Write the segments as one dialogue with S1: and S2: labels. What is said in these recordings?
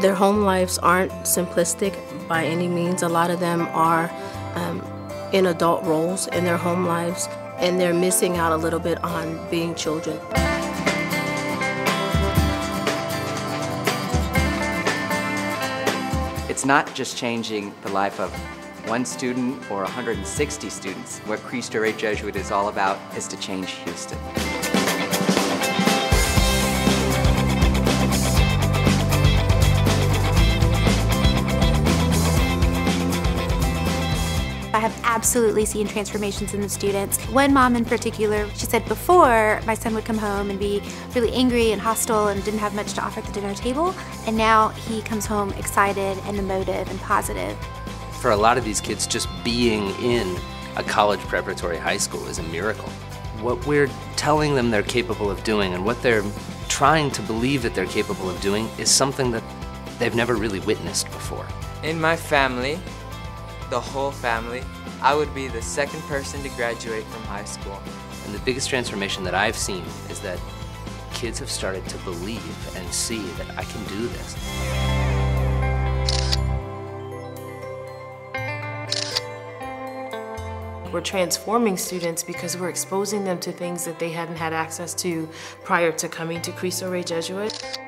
S1: Their home lives aren't simplistic by any means. A lot of them are um, in adult roles in their home lives, and they're missing out a little bit on being children.
S2: It's not just changing the life of one student or 160 students. What Cristo Rey Jesuit is all about is to change Houston.
S3: I have absolutely seen transformations in the students. One mom in particular, she said before my son would come home and be really angry and hostile and didn't have much to offer at the dinner table, and now he comes home excited and emotive and positive.
S4: For a lot of these kids, just being in a college preparatory high school is a miracle. What we're telling them they're capable of doing and what they're trying to believe that they're capable of doing is something that they've never really witnessed before.
S5: In my family, the whole family, I would be the second person to graduate from high school.
S4: And the biggest transformation that I've seen is that kids have started to believe and see that I can do this.
S6: We're transforming students because we're exposing them to things that they hadn't had access to prior to coming to Cristo Rey Jesuit.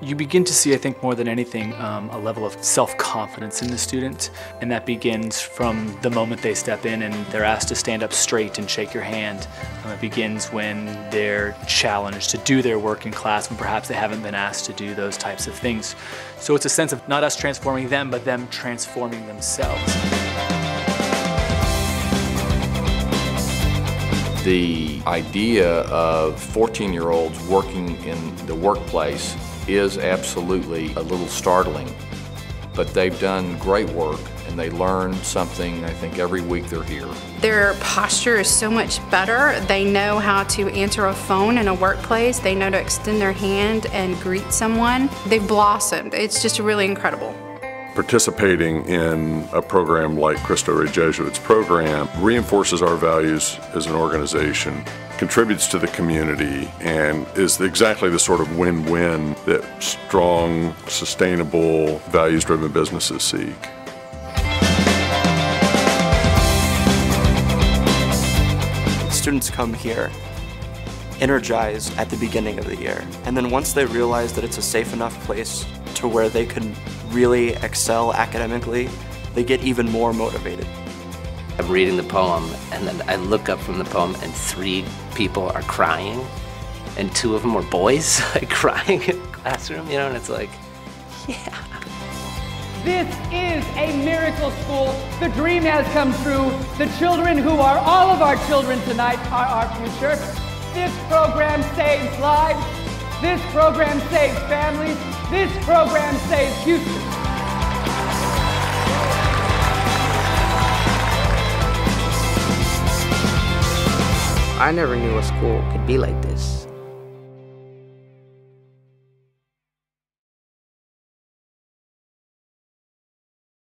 S7: You begin to see, I think, more than anything, um, a level of self-confidence in the student, and that begins from the moment they step in and they're asked to stand up straight and shake your hand. Um, it begins when they're challenged to do their work in class when perhaps they haven't been asked to do those types of things. So it's a sense of not us transforming them, but them transforming themselves.
S8: The idea of 14-year-olds working in the workplace is absolutely a little startling, but they've done great work and they learn something, I think, every week they're here.
S9: Their posture is so much better. They know how to answer a phone in a workplace. They know to extend their hand and greet someone. They've blossomed. It's just really incredible.
S10: Participating in a program like Cristo Rey Jesuits program reinforces our values as an organization, contributes to the community, and is exactly the sort of win-win that strong, sustainable, values-driven businesses seek.
S11: Students come here energized at the beginning of the year, and then once they realize that it's a safe enough place to where they can really excel academically, they get even more motivated.
S4: I'm reading the poem, and then I look up from the poem, and three people are crying, and two of them were boys, like crying in the classroom, you know, and it's like, yeah.
S12: This is a miracle school. The dream has come true. The children who are all of our children tonight are our future. This program saves lives. This program saves families. This program saves Houston.
S13: I never knew a school could be like this.